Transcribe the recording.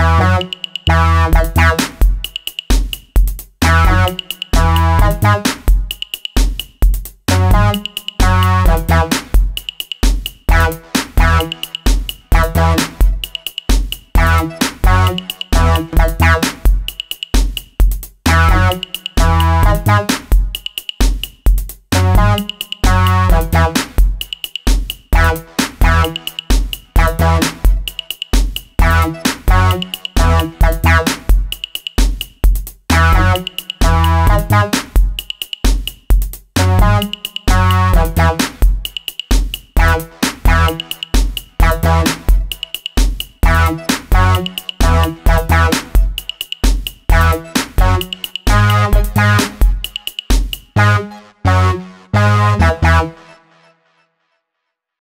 Bye. Bye.